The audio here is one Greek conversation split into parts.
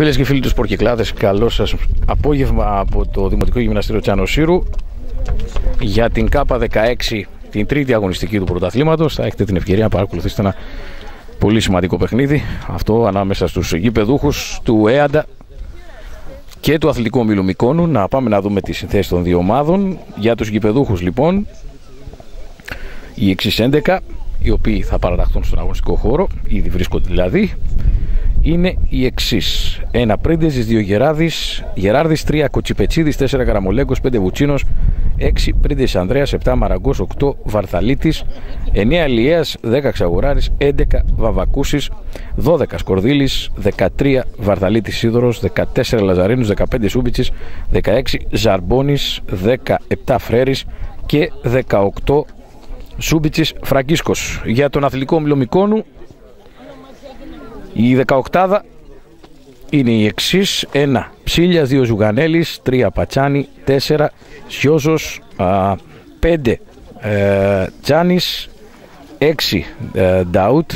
Φίλες και φίλοι τους Σπορκυκλάδε, καλό σας απόγευμα από το Δημοτικό Γυμναστήριο Τσανοσύρου για την ΚΑΠΑ 16, την τρίτη αγωνιστική του πρωταθλήματος. Θα έχετε την ευκαιρία να παρακολουθήσετε ένα πολύ σημαντικό παιχνίδι. Αυτό ανάμεσα στους γηπεδούχου του ΕΑΝΤΑ και του Αθλητικού Ομίλου Μικόνου. Να πάμε να δούμε τις συνθέσεις των δύο ομάδων. Για τους γηπεδούχου, λοιπόν, οι εξής 11, οι οποίοι θα παραταχθούν στον αγωνιστικό χώρο, ήδη βρίσκονται δηλαδή είναι οι εξής. Ένα πρίντεζη, δύο γεράδη, γεράρδη, τρία κοτσιπετσίδης, τέσσερα καραμολέγκος, πέντε βουτσίνος, έξι πρίντεζη Ανδρέας, επτά μαραγκός, οκτώ βαρθαλίτης, εννέα Λιέας, δέκα ξαγοράρης, έντεκα βαβακούσης, δώδεκα σκορδίλης, δεκατρία βαρθαλίτης Σίδωρος, δεκατέσσερα Λαζαρίνους, δεκαπέντε Σούμπιτσης, δεκαέξι Ζαρμπόνης, δεκαεπτά Φρέρης και δεκαοκτώ Σούμπιτσης Φραγκίσκος. Για τον αθλητικό μιλομικόνου η 18 είναι η εξής: 1 Ψήλια, 2 Ζουγανέλης, 3 Πατσάνη, 4 Σιόζο, 5 Τσάνη, 6 Νταούτ,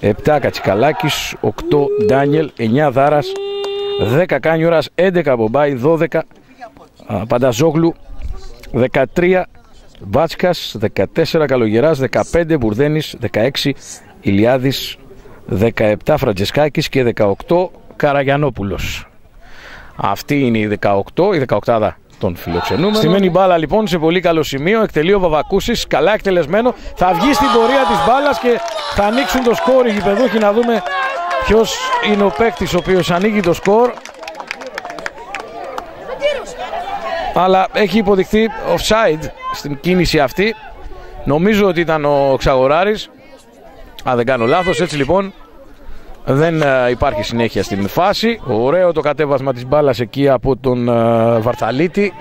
7 Κατσικαλάκης, 8 Ντάνιελ, 9 Δάρας, 10 Κάνιουρα, 11 Μπομπάι, 12 Πανταζόγλου, 13 Βάτσκας, 14 Καλογεράς, 15 Μπουρδένης, 16 Ηλιάδης, 17 Φραντζεσκάκης και 18 Καραγιανόπουλος. Αυτή είναι η 18, η 18 των φιλοξενούμενων. Στημένη μπάλα λοιπόν σε πολύ καλό σημείο. Εκτελεί ο Βαβακούσης, καλά εκτελεσμένο. Θα βγει στην πορεία της μπάλας και θα ανοίξουν το σκόρ οι γηπεδούχοι να δούμε ποιος είναι ο παίκτης ο οποίος ανοίγει το σκορ. Αλλά έχει υποδειχθεί offside στην κίνηση αυτή. Νομίζω ότι ήταν ο Ξαγοράρης αν δεν κάνω λάθος. Έτσι λοιπόν δεν ε, υπάρχει συνέχεια στην φάση. Ωραίο το κατέβασμα της μπάλας εκεί από τον uh, Βαρθαλίτη.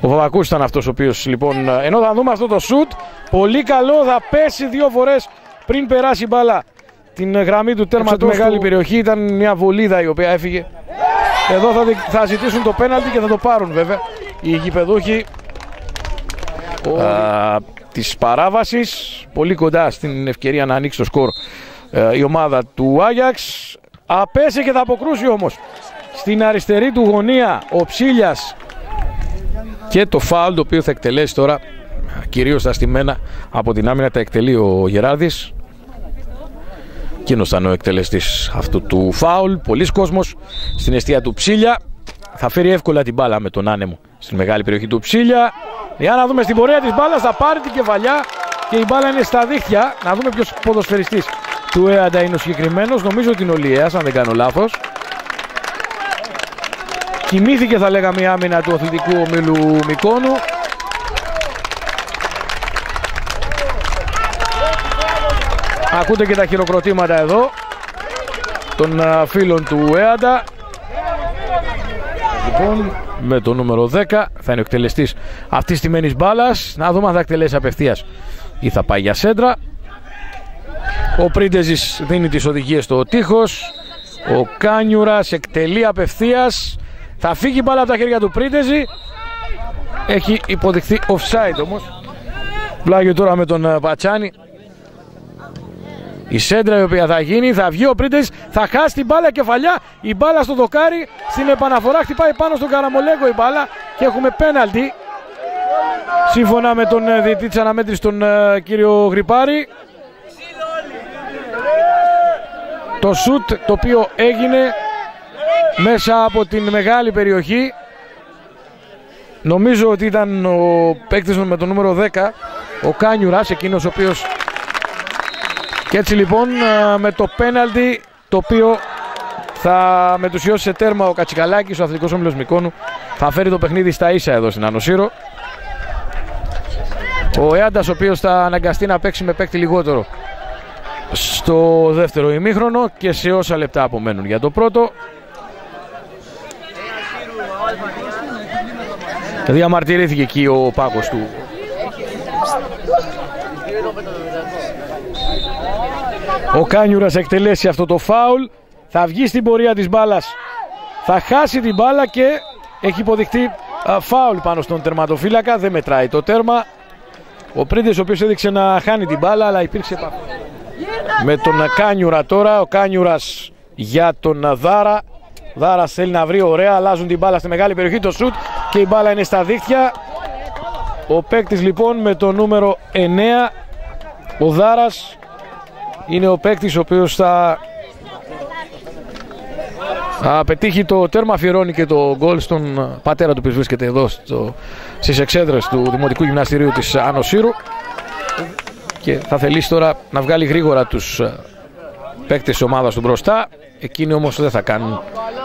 Ο Βαβακούς ήταν αυτός ο οποίος λοιπόν, ε, ενώ θα δούμε αυτό το σουτ, πολύ καλό, θα πέσει δύο φορές πριν περάσει η μπάλα την γραμμή του τέρμα του μεγάλη περιοχή. Ήταν μια βολίδα η οποία έφυγε. Εδώ θα, θα ζητήσουν το πέναλτι και θα το πάρουν βέβαια οι γηπεδούχοι της παράβασης πολύ κοντά στην ευκαιρία να ανοίξει το σκορ ε, η ομάδα του Άγιαξ απέσε και θα αποκρούσει όμως στην αριστερή του γωνία ο Ψίλιας και το φάουλ το οποίο θα εκτελέσει τώρα κυρίως τα στημένα από την άμυνα τα εκτελεί ο Γεράδης Εκείνος ήταν ο εκτελεστής αυτού του φάουλ. Πολλοί κόσμος στην αιστεία του Ψίλια. Θα φέρει εύκολα την μπάλα με τον άνεμο στην μεγάλη περιοχή του Ψίλια. Για να δούμε στην πορεία της μπάλας θα πάρει την κεφαλιά και η μπάλα είναι στα δίχτυα. Να δούμε ποιος ποδοσφαιριστής του ΕΑΝΤΑ είναι ο συγκεκριμένος. Νομίζω ότι είναι ο Λιέας αν δεν κάνω λάθος. Κοιμήθηκε θα λέγαμε η άμυνα του αθλητικού ομίλου Μικόνου. Ακούτε και τα χειροκροτήματα εδώ των φίλων του ΕΑΝΤΑ. Λοιπόν, με το νούμερο 10 θα είναι ο εκτελεστής αυτής της τιμένης μπάλας. Να δούμε αν θα εκτελέσει απευθείας ή θα πάει για σέντρα. Ο Πρίντεζης δίνει τις οδηγίες στο τείχος. Ο Κάνιουρας εκτελεί απευθείας. Θα φύγει μπάλα από τα χέρια του Πρίντεζη. Έχει υποδειχθεί offside όμως. Πλάγιο τώρα με τον Πατσάνη. Η σέντρα η οποία θα γίνει, θα βγει ο Πρίντες, θα χάσει την μπάλα κεφαλιά. Η μπάλα στο δοκάρι, στην επαναφορά χτυπάει πάνω στον Καραμολέγκο η μπάλα και έχουμε πέναλτι. Σύμφωνα με τον ε, διετή της αναμέτρησης τον ε, κύριο Γρυπάρη. Το σουτ το οποίο έγινε μέσα από την μεγάλη περιοχή. Νομίζω ότι ήταν ο παίκτης με το νούμερο 10, ο Κάνιουρας, εκείνος ο οποίος και έτσι λοιπόν ε, με το πέναλτι το οποίο θα μετουσιώσει σε τέρμα ο Κατσικαλάκης, ο αθλητικός όμιλος Μικόνου θα φέρει το παιχνίδι στα ίσα εδώ στην Ανοσύρο. Ο Εάντας ο οποίος θα αναγκαστεί να παίξει με παίκτη λιγότερο στο δεύτερο ημίχρονο και σε όσα λεπτά απομένουν για το πρώτο. Διαμαρτυρήθηκε εκεί ο πάκος του Ο Κάνιουρας εκτελέσει αυτό το φάουλ. Θα βγει στην πορεία της μπάλας. Θα χάσει την μπάλα και έχει υποδειχτεί φάουλ πάνω στον τερματοφύλακα. Δεν μετράει το τέρμα. Ο Πρίντες ο οποίος έδειξε να χάνει την μπάλα αλλά υπήρξε επαφή. Με τον Κάνιουρα τώρα. Ο Κάνιουρας για τον Δάρα. Δάρα θέλει να βρει ωραία, αλλάζουν την μπάλα στη μεγάλη περιοχή, το σουτ και η μπάλα είναι στα δίχτυα. Ο παίκτης λοιπόν με το νούμερο 9, ο Δάρας, είναι ο παίκτης ο οποίος θα θα πετύχει το τέρμα αφιερώνει και το γκολ στον πατέρα του που βρίσκεται εδώ στο, στις εξέδρες του Δημοτικού Γυμναστηρίου της Άνω Σύρου. Και θα θελήσει τώρα να βγάλει γρήγορα τους ε, παίκτες της ομάδας του μπροστά. Εκείνοι όμως δεν θα κάνουν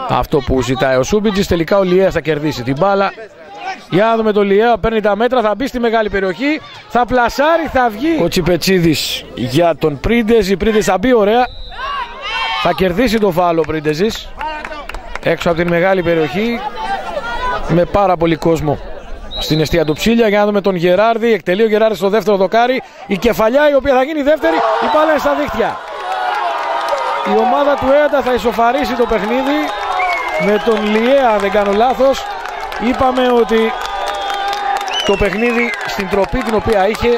αυτό που ζητάει ο Σούμπιτζης. Τελικά ο Λιέας θα κερδίσει την μπάλα για να δούμε το Λιέα, παίρνει τα μέτρα, θα μπει στη μεγάλη περιοχή, θα πλασάρει, θα βγει. Ο Τσιπετσίδης για τον Πρίντεζ, η Πρίντεζ θα μπει ωραία. Θα κερδίσει το φάλο ο Πρίντεζης έξω από την μεγάλη περιοχή με πάρα πολύ κόσμο στην αιστεία του Ψήλια για να δούμε τον Γεράρδη. Εκτελεί ο Γεράρδης στο δεύτερο δοκάρι. Η κεφαλιά η οποία θα γίνει δεύτερη. Η μπάλα είναι στα δίχτυα. Η ομάδα του ΕΑΤΑ θα ισοφαρίσει το παιχνίδι με τον Λιέα, αν δεν κάνω λάθος. Είπαμε ότι το παιχνίδι στην τροπή την οποία είχε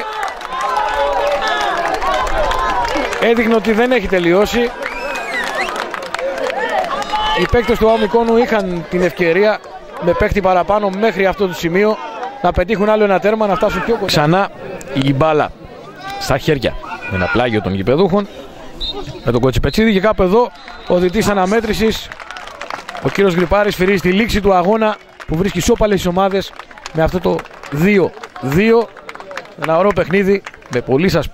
έδειχνε ότι δεν έχει τελειώσει. Οι παίκτες του Αμικόνου είχαν την ευκαιρία με παίκτη παραπάνω μέχρι αυτό το σημείο να πετύχουν άλλο ένα τέρμα να φτάσουν πιο κοντά. Ξανά η μπάλα στα χέρια με ένα πλάγιο των γηπεδούχων με τον Κοτσιπετσίδη και κάπου εδώ ο διτής αναμέτρησης ο κύριος Γρυπάρης φυρίζει τη λήξη του αγώνα που βρίσκει σώπαλες ομάδες με αυτό το 2-2 ένα ωραίο παιχνίδι με πολύ σας